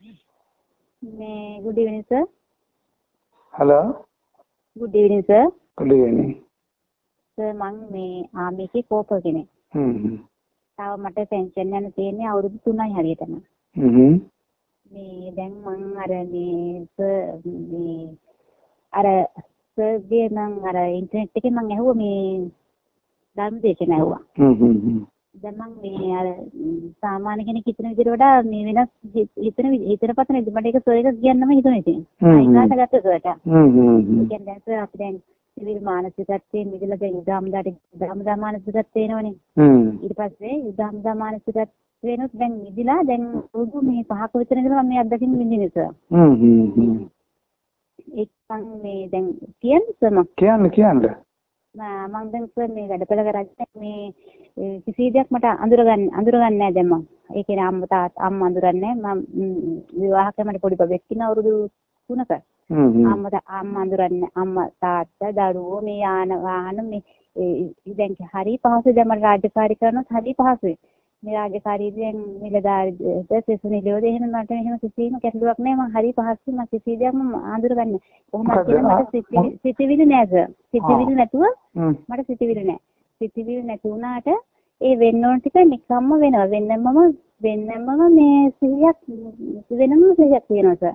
මේ good evening sir. Hello good evening sir. good evening sir මං මේ ආර්මි එකේ කෝපර් කෙනෙක්. හ්ම් හ්ම් තව මට පෙන්ෂන් යන තියෙන්නේ අවුරුදු 3යි හරියටම. හ්ම් මේ දැන් මං අර මේ sir මේ අර සර්ගේ මං අර ඉන්ටර්නෙට් එකේ මං ඇහුවා මේ ධර්ම දේශන ඇහුවා. හ්ම් හ්ම් දැන් මං මේ අර සාමාන්‍ය කෙනෙක් හිතන විදිහට වඩා මේ වෙනස් හිතන හිතන පතන ඉතින් මට ඒක සර් එක කියන්නම හිතුනේ ඉතින්. අයිකාට ගත්ත සර්ට. හ්ම් හ්ම් ඒ කියන්නේ දැන් සර් අපි දැන් සිවිල් මානසිකත්වයෙන් මිදලා දැන් ඉදාම්දාට ඉදාම්දා මානසිකත්වය එනවනේ. හ්ම් ඊට පස්සේ ඉදාම්දා මානසිකත්වයෙන්ත් දැන් මිදිලා දැන් උදු මේ පහක විතර ඉඳලා මම මේ අත්දකින්න විඳින්නේ සර්. හ්ම් හ්ම් හ්ම් ඒකන් මේ දැන් කියන්නේ සර් මම කියන්න කියන්න මම දැන් සර් මේ වැඩපළ කරන්නේ මේ කිසි දෙයක් මට අඳුරගන්න අඳුරගන්නේ නැහැ දැන් මම. ඒ කියන්නේ අම්මා තාත්තා අම්මා අඳුරන්නේ නැහැ. මම විවාහක මට පොඩි බබෙක් ඉන්න අවුරුදු 3ක. හ්ම් හ්ම් අම්මා අඳුරන්නේ අම්මා තාත්තා දරුවෝ මේ යාන වාහන මේ දැන් හරි පහසුයි දැන් මට රාජකාරී කරනොත් හරි පහසුයි. මේ රාජකාරී දැන් නිලධාරීද සෙසුනිලියෝද එහෙම මට එහෙම කිසිම ගැටලුවක් නැහැ මම හරි පහසුයි මම කිසි දෙයක් මම අඳුරගන්නේ. කොහොමද මොකද? කියලා මට සිතිවිලි සිතිවිලි නෑ සර්. සිතිවිලි නැතුව මට සිතිවිලි නෑ. සිතිවිලි නැති වුණාට ඒ වෙන්න ඕන ටික නිකම්ම වෙනවා. වෙන්නමම වෙන්නමම මේ සිහියක් වෙනම සිහියක් තියෙනවා සර්.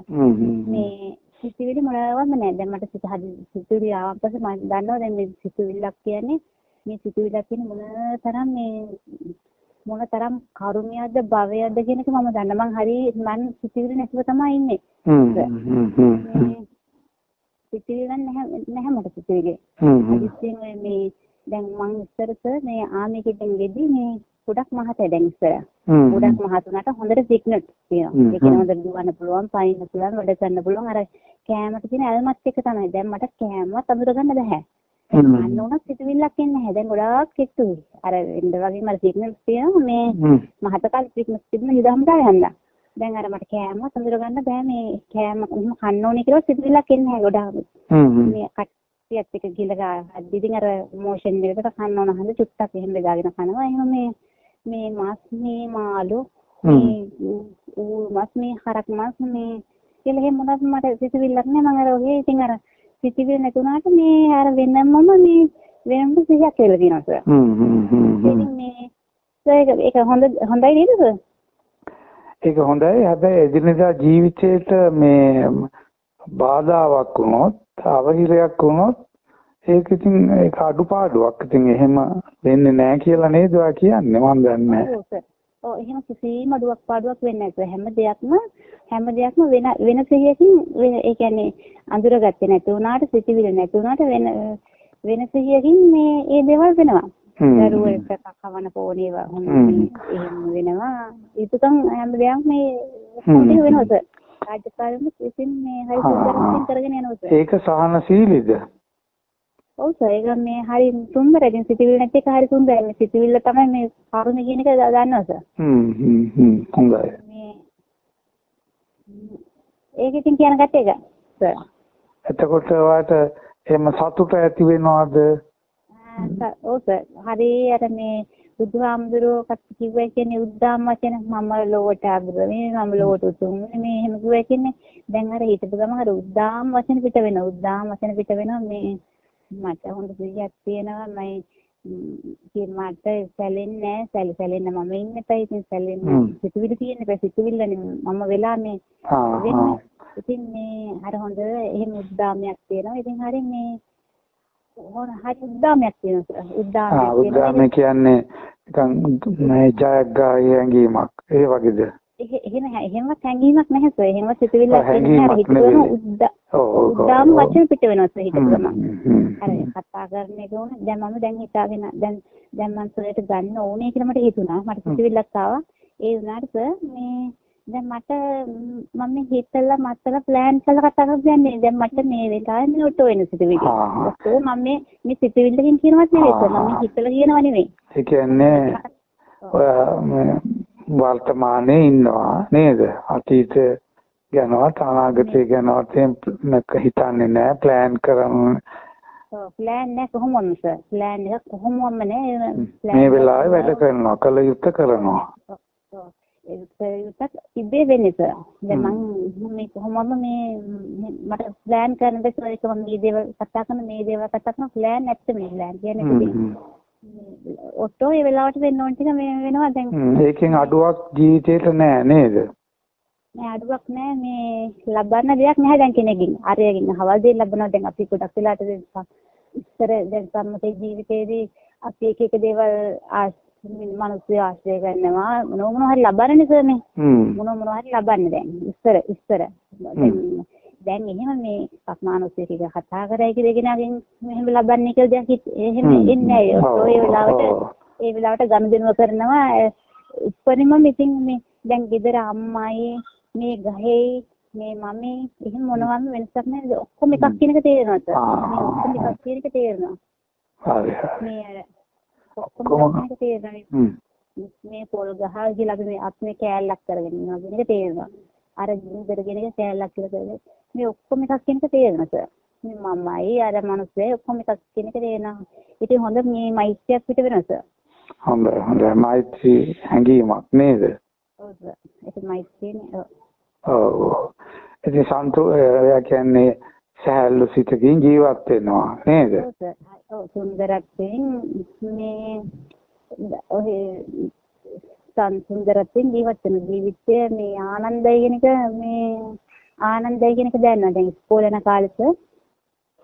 මේ සිතුවිලි මොනවත්ම නැහැ. දැන් මට සිත හරි සිතුවිලි ආවන් පස්සේ මම දන්නවා දැන් මේ සිතුවිල්ලක් කියන්නේ මේ සිතුවිල්ලක් කියන්නේ මොන තරම් මේ මොන තරම් කරුණියක්ද භවයක්ද කියන එක මම දන්නවා. මං හරි මං සිතුවිලි නැතුව තමයි ඉන්නේ. හ්ම් සිතුවිලි නැහැ නැහැ මට සිතුවිලි. හ්ම් මේ දැන් මං ඉස්සරස මේ ආමිකෙන් ගෙදි මේ ගොඩක් මහතයි දැන් ඉස්සර. ගොඩක් මහත් වුණාට හොඳට සිග්නල් තියෙනවා. ඒ කියන්නේ හොඳට දුවන්න පුළුවන්, පයින්න පුළුවන්, වැඩ කරන්න පුළුවන්. අර කෑමට තියෙන ඇල්මත් එක තමයි. දැන් මට කෑමවත් අඳුර ගන්න බෑ. අන්න උනත් සිතුවිල්ලක් එන්නේ නැහැ. දැන් ගොඩාක් කිට්ටුයි. අර එන්න වගේම අර සිග්නල්ස් තියෙනවා මේ හ්ම් මහත කාලේ සිග්නල්ස් තිබුණ යුදහමදා යන්න. දැන් අර මට කෑමවත් අඳුර ගන්න බෑ මේ කෑම කොහොම කන්න ඕනේ කියලා සිතුවිල්ලක් එන්නේ නැහැ ගොඩාක්. හ්ම් මේ කට්ටියත් එක ගිලගා හද්දි ඉතින් අර මොෂන් එකකට කන්න ඕන හන්ද චුට්ටක් එහෙම බෙදාගෙන කනවා. එහෙම මේ මේ මස් මේ මාළු මේ ඌ මස් මේ හරක් මස් මේ කියලා එහෙම මොනවත් මට සිතුවිල්ලක් නෑ මම අර ඔහේ ඉතින් අර සිතුවිලි නැතුණාට මේ අර වෙනමම මේ වෙනම සිහියක් කියලා තියෙනවා සර්. හ්ම් හ්ම් හ්ම් ඉතින් මේ සර් ඒක හොඳ හොඳයි නේද සර්? ඒක හොඳයි හැබැයි එදිනෙදා ජීවිතේට මේ බාධාවක් වුණොත් අවහිරයක් වුණොත් ඒක ඉතින් ඒක අඩුපාඩුවක්. ඉතින් එහෙම වෙන්නේ නැහැ කියලා නේද ඔයා කියන්නේ මම දන්නේ නැහැ. ඔව් එහෙම කිසිම අඩුවක් පාඩුවක් වෙන්නේ නැහැ. හැම දෙයක්ම හැම දෙයක්ම වෙන වෙන සිහියකින් ඒ කියන්නේ අඳුරගත්තේ නැති වුණාට සිතිවිලි නැති වුණාට වෙන වෙන සිහියකින් මේ ඒ දේවල් වෙනවා. හ්ම්. දරුවෙක් කවන හ්ම්. එහෙම වෙනවා. ඒකම් හැම දෙයක්ම මේ. හොඳට වෙනවා සර්. රාජකාරියම ඉතින් මේ හරි ආ. කරගෙන යනවා සර්. ඒක සහනශීලීද? ඔව් සර් ඒක මේ හරි සුන්දරයි. ඉතින් සිතිවිලි නැති එක හරි සුන්දරයි. මේ සිතිවිල්ල තමයි මේ කරුණ කියන එක දන්නවා සර්. හ්ම් හ්ම් හ්ම් හොඳයි. මේ ඒක ඉතින් කියන ගැට එක සර්. එතකොට ඔයාට එහෙම සතුට ඇති වෙනවද? ඔව් සර්. හරි අර මේ බුදුහාමුදුරුවෝ කට කිව්වා කියන්නේ උද්දාම වචන මම ලෝවට අග්‍රමේ මම ලෝවට උතුම් මේ එහෙම කිව්වා කියන්නේ දැන් අර හිතපු ගම අර උද්දාම වචන පිට වෙනවා උද්දාම වචන පිට වෙනවා මේ මට හොඳ සිහියක් තියෙනවා මම මට සැලෙන්නේ නැහැ සැල සැලෙන්න මම ඉන්න එපා ඉතින් සැලෙන්න. සිතුවිලි තියෙන එපා සිතුවිල්ලනේ මම වෙලා මේ. ඉතින් මේ අර හොඳ එහෙම උද්දාමයක් තියෙනවා. ඉතින් හරි මේ හොර හරි උද්දාමයක් තියෙනවා. උද්දාමයක් උද්දාමය කියන්නේ නිකන් මේ ජයග්‍රාහී හැඟීමක්. ඒ වගේද? එහෙ- එහෙම එහෙම හැඟීමක් නැහැ සර්. එහෙම සිතුවිල්ලක් නැහැ. ඔව්. උද්දාම වචන පිට වෙනවා සර් හ්ම්, අර. කතා කරන එක උන දැන් මම දැන් හිතාගෙන දැන් දැන් මම සර්ට ගන්න ඕනේ කියලා මට හිතුණා. මට සිතුවිල්ලක් ආවා. ඒ වුණාට සර් මේ දැන් මට මම හිතලා මතලා ප්ලෑන් කරලා කතා කරන්නේ දැන් මට මේ වෙලාවේ මේ ඔටෝ වෙන සිතුවිලි. ඔක්කොම මම මේ මේ සිතුවිල්ලකින් කියනවත් නෙවෙයි සර්. මම හිතලා කියනව නෙවෙයි. ඒ කියන්නේ ඔයා වර්තමානයේ ඉන්නවා නේද? අතීත ගැනවත් අනාගතය ගැනවත් එහෙම හිතන්නේ නැහැ ප්ලෑන් කරන ප්ලෑන් එක කොහොමද සර්? ප්ලෑන් එක කොහොමම නෑ. මේ වෙලාවේ වැඩ කරනවා කල යුත්තේ කරනවා. ඔව්. ඒක ඉබේ වෙන්නේ සර්. දැන් මම මේ කොහොමද මේ මට ප්ලෑන් කරන්න බෑ ඒක මම මේ දේවල් කතා කරන මේ දේවල් කතා කරන ප්ලෑන් නැත්නම් ප්ලෑන් කියන්නේ ඔටෝ ඒ වෙලාවට වෙන්න ඕන ටික මේ වෙනවා දැන්. ඒකෙන් අඩුවක් ජීවිතේට නෑ නේද? නෑ අඩුවක් නෑ. මේ ලබන්න දෙයක් නැහැ දැන් කෙනෙක්ගෙන්. අරයකින් හවල් දෙයක් ලබනවා. දැන් අපි ගොඩක් වෙලාට ඉස්සර දැන් සම්මත ජීවිතේදී අපි එක එක දේවල් මිනිස්සු ආශ්‍රය කරනවා. මොන මොන හරි ලබන්නේ සර් මේ. මොන මොන හරි ලබන්නේ දැන්. ඉස්සර ඉස්සර දැන් එහෙම මේ සක්මානුස්සය ටික කතා කරයි කියලා කෙනාගෙන් මෙහෙම ලබන්නේ කියලා දැන් එහෙම එන්නේ නැහැ. ඔය වෙලාවට ඒ වෙලාවට ගනුදෙනුව කරනවා. උපරිමම ඉතින් මේ දැන් ගෙදර අම්මයි මේ ගහේ මේ මමේ එහෙම මොනවම වෙනසක් නැහැ. ඔක්කොම එකක් කියන එක තේරෙනවා සර් ඔක්කොම එකක් කියන එක තේරෙනවා. හරි හරි. මේ අර ඔක්කොම මේ පොල් ගහ කියලා අපි මේ අත් මේ කෑල්ලක් කරගෙන ඉන්නවා කියන එක තේරෙනවා. අර ගින්දරගෙන එක කෑල්ලක් කියලා කරගෙන මේ ඔක්කොම එකක් කියන එක තේරෙනවා සර්. මේ මමයි අර මිනිස්සේ ඔක්කොම එකක් කියන එක තේරෙනවා. ඉතින් හොඳ මේ මෛත්‍රියක් පිට වෙනවා සර්. හොඳයි හොඳයි මෛත්‍රී හැඟීමක් නේද? ඔව් සර්. ඒක මෛත්‍රියනේ. ඔව්. ඉතින් සන්තෝ එයා කියන්නේ සහැල්ලු සිතකින් ජීවත් වෙනවා නේද? ඔව් සුන්දරත්වයෙන් මේ ඔය සුන්දරත්වයෙන් ජීවත් වෙන ජීවිතය මේ ආනන්දයි කියන එක මේ ආනන්දයි කියන එක දැනනවා දැන් ඉස්කෝලේ යන කාලෙක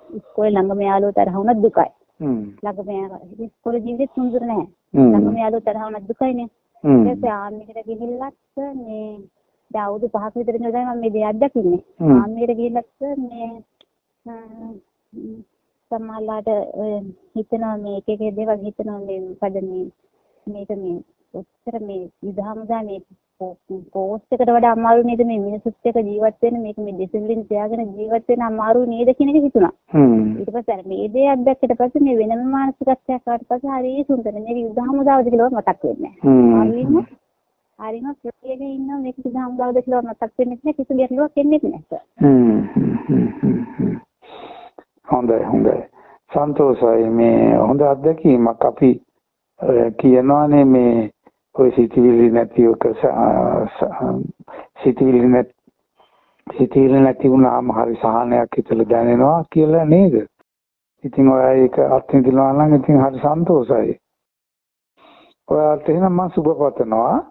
ඉස්කෝලේ ළඟම යාළුවෝ තරහ වුණා දුකයි. ළඟම යාළුවෝ ඉස්කෝලේ ජීවිතේ සුන්දර නැහැ. ළඟම යාළුවෝ තරහ වුණා දුකයිනේ. ඊට පස්සේ ආන්මිකට ගිහිල්ලත් මේ දැන් අවුරුදු පහක විතර ඉඳලා මම මේ දේ අත්දකින්නේ. ආන්මිකට ගිහිල්ලත් මේ සමහරලාට හිතනවා මේ එක එක දේවල් හිතනවා මේ මොකද මේ මේක මේ ඔච්චර මේ විධාමුදා මේ පෝස්ට් එකට වඩා අමාරු නේද මේ මිනිස්සුත් එක්ක ජීවත් වෙන්න? මේක මේ ඩිසිප්ලින් තියාගෙන ජීවත් වෙන්න අමාරු නේද කියන එක හිතුණා. ඊට පස්සේ අර මේ දේ අත්දැක්කට පස්සේ මේ වෙනම මානසිකත්වයක් ආවට පස්සේ හරිය සුන්දර මේක විධාමුදාවද කියලා මතක් වෙන්නේ නැහැ. හරිම ප්‍රතියක ඉන්න මේක විධාමුදාවද කියලා මතක් වෙන්නේ නැහැ. කිසි ගැටලුවක් එන්නේ නැහැ. හොඳයි හොඳයි. සන්තෝෂයි. මේ හොඳ අත්දැකීමක් අපි කියනවානේ මේ ඔය සිතිවිලි නැතිව සිතිවිලි නැති සිතිවිලි නැති වුණාම හරි සහනයක් හිතලා දැනෙනවා කියලා නේද? ඉතින් ඔය ඒක අත්විඳිනවා නම් ඉතින් හරි සන්තෝෂයි. ඔයාලට එහෙනම් මම සුබ පතනවා.